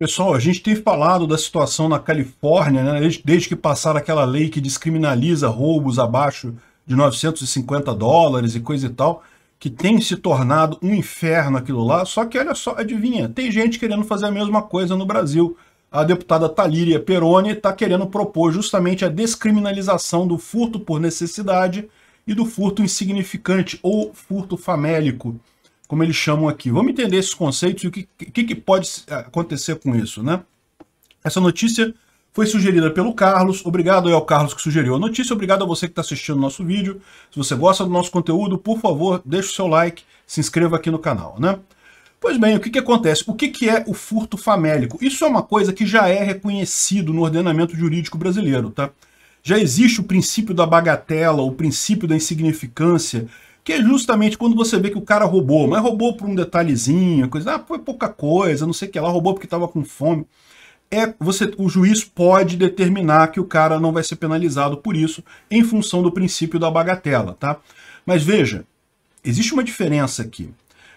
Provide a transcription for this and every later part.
Pessoal, a gente tem falado da situação na Califórnia, né, desde, desde, que passaram aquela lei que descriminaliza roubos abaixo de 950 dólares e coisa e tal, que tem se tornado um inferno aquilo lá. Só que olha só, adivinha, tem gente querendo fazer a mesma coisa no Brasil. A deputada Talíria Peroni está querendo propor justamente a descriminalização do furto por necessidade e do furto insignificante ou furto famélico como eles chamam aqui. Vamos entender esses conceitos e o que, que, que pode acontecer com isso, né? Essa notícia foi sugerida pelo Carlos. Obrigado ao Carlos que sugeriu a notícia. Obrigado a você que está assistindo o nosso vídeo. Se você gosta do nosso conteúdo, por favor, deixe o seu like, se inscreva aqui no canal, né? Pois bem, o que, que acontece? O que, que é o furto famélico? Isso é uma coisa que já é reconhecido no ordenamento jurídico brasileiro, tá? Já existe o princípio da bagatela, o princípio da insignificância, que é justamente quando você vê que o cara roubou, mas roubou por um detalhezinho, coisa, ah, foi pouca coisa, não sei o que lá, roubou porque estava com fome. É, você, o juiz pode determinar que o cara não vai ser penalizado por isso, em função do princípio da bagatela, tá? Mas veja, existe uma diferença aqui.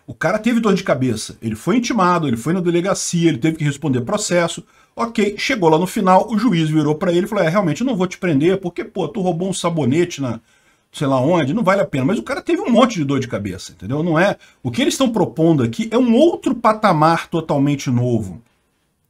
O cara teve dor de cabeça, ele foi intimado, ele foi na delegacia, ele teve que responder processo. Ok, chegou lá no final, o juiz virou para ele e falou: É, realmente eu não vou te prender, porque, pô, tu roubou um sabonete na, sei lá onde, não vale a pena. Mas o cara teve um monte de dor de cabeça, entendeu? Não é. O que eles estão propondo aqui é um outro patamar totalmente novo.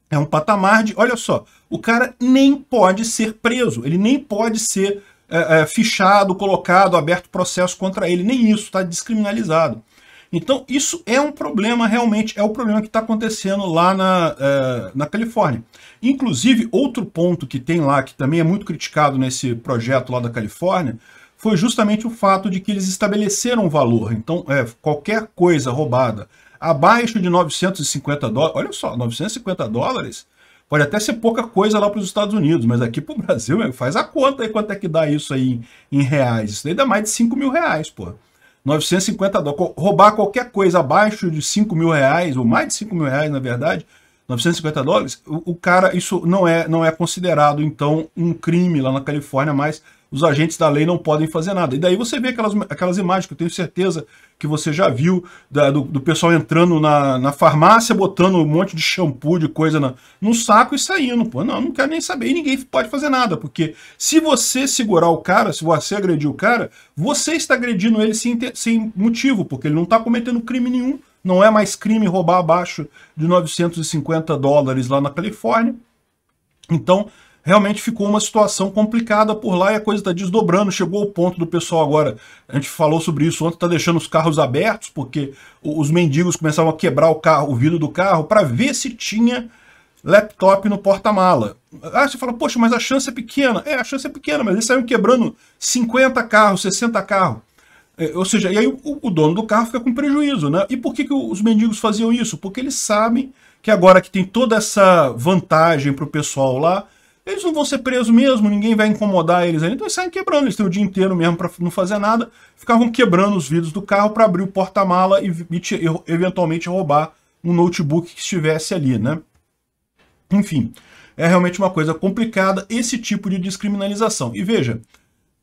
É um patamar de, olha só, o cara nem pode ser preso, ele nem pode ser é, é, fichado, colocado, aberto processo contra ele, nem isso, está descriminalizado. Então, isso é um problema, realmente, é o problema que está acontecendo lá na, é, na Califórnia. Inclusive, outro ponto que tem lá, que também é muito criticado nesse projeto lá da Califórnia, foi justamente o fato de que eles estabeleceram um valor. Então, é, qualquer coisa roubada abaixo de 950 dólares, olha só, 950 dólares pode até ser pouca coisa lá para os Estados Unidos, mas aqui para o Brasil, faz a conta aí quanto é que dá isso aí em, em reais. Isso daí dá mais de 5 mil reais, pô. 950 dólares. Roubar qualquer coisa abaixo de 5 mil reais, ou mais de 5 mil reais, na verdade, 950 dólares, o, o cara, isso não é, não é considerado, então, um crime lá na Califórnia, mas os agentes da lei não podem fazer nada. E daí você vê aquelas, aquelas imagens que eu tenho certeza que você já viu da, do, do, pessoal entrando na, na farmácia, botando um monte de shampoo, de coisa na, no saco e saindo. Pô, não, não quero nem saber. E ninguém pode fazer nada, porque se você segurar o cara, se você agredir o cara, você está agredindo ele sem, sem motivo, porque ele não está cometendo crime nenhum. Não é mais crime roubar abaixo de 950 dólares lá na Califórnia. Então, realmente ficou uma situação complicada por lá e a coisa está desdobrando. Chegou ao ponto do pessoal agora, a gente falou sobre isso ontem, está deixando os carros abertos, porque os mendigos começavam a quebrar o carro, o vidro do carro, para ver se tinha laptop no porta-mala. Ah, você fala, poxa, mas a chance é pequena. É, a chance é pequena, mas eles saíram quebrando 50 carros, 60 carros. É, ou seja, e aí o, o, dono do carro fica com prejuízo, né? E por que, que os mendigos faziam isso? Porque eles sabem que agora que tem toda essa vantagem para o pessoal lá, eles não vão ser presos mesmo, ninguém vai incomodar eles ali, então eles saem quebrando, eles têm o dia inteiro mesmo para não fazer nada, ficavam quebrando os vidros do carro para abrir o porta-mala e, e, eventualmente roubar um notebook que estivesse ali, né? Enfim, é realmente uma coisa complicada esse tipo de descriminalização. E veja,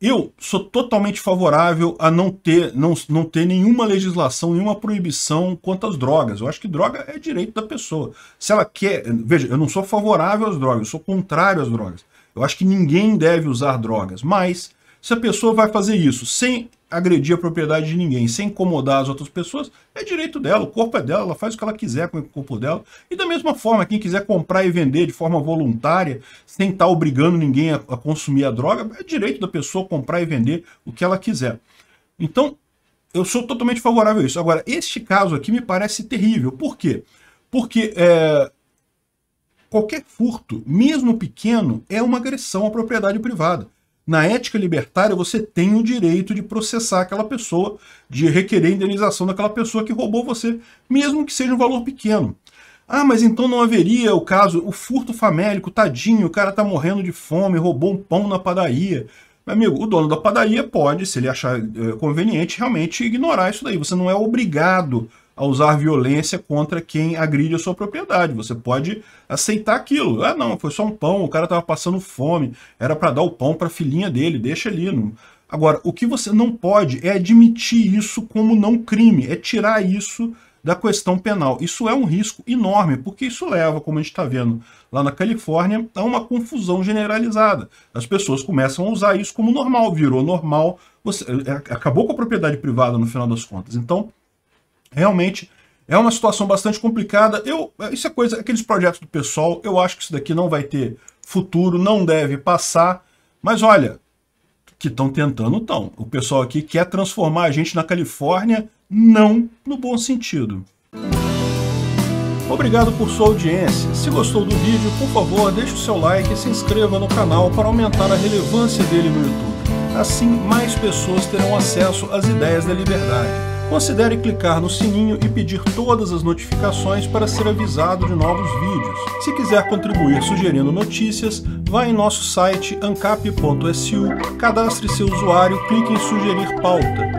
eu sou totalmente favorável a não ter, não, não ter nenhuma legislação, nenhuma proibição quanto às drogas. Eu acho que droga é direito da pessoa. Se ela quer. Veja, eu não sou favorável às drogas, eu sou contrário às drogas. Eu acho que ninguém deve usar drogas. Mas, se a pessoa vai fazer isso sem agredir a propriedade de ninguém, sem incomodar as outras pessoas, é direito dela, o corpo é dela, ela faz o que ela quiser com o corpo dela. E da mesma forma, quem quiser comprar e vender de forma voluntária, sem estar obrigando ninguém a, a consumir a droga, é direito da pessoa comprar e vender o que ela quiser. Então, eu sou totalmente favorável a isso. Agora, este caso aqui me parece terrível. Por quê? Porque é, qualquer furto, mesmo pequeno, é uma agressão à propriedade privada. Na ética libertária, você tem o direito de processar aquela pessoa, de requerer indenização daquela pessoa que roubou você, mesmo que seja um valor pequeno. Ah, mas então não haveria o caso, o furto famélico, tadinho, o cara tá morrendo de fome, roubou um pão na padaria. Meu amigo, o dono da padaria pode, se ele achar eh, conveniente, realmente ignorar isso daí. Você não é obrigado a usar violência contra quem agride a sua propriedade. Você pode aceitar aquilo. Ah, não, foi só um pão, o cara estava passando fome, era para dar o pão para a filhinha dele, deixa ali. Não... Agora, o que você não pode é admitir isso como não crime, é tirar isso da questão penal. Isso é um risco enorme, porque isso leva, como a gente está vendo lá na Califórnia, a uma confusão generalizada. As pessoas começam a usar isso como normal, virou normal, você, é, acabou com a propriedade privada no final das contas. Então, realmente é uma situação bastante complicada. Eu, isso é coisa, aqueles projetos do pessoal, eu acho que isso daqui não vai ter futuro, não deve passar. Mas olha, que estão tentando, estão. O pessoal aqui quer transformar a gente na Califórnia, não no bom sentido. Obrigado por sua audiência. Se gostou do vídeo, por favor, deixe o seu like e se inscreva no canal para aumentar a relevância dele no YouTube. Assim, mais pessoas terão acesso às ideias da liberdade. Considere clicar no sininho e pedir todas as notificações para ser avisado de novos vídeos. Se quiser contribuir sugerindo notícias, vá em nosso site ancap.su, cadastre seu usuário, clique em sugerir pauta.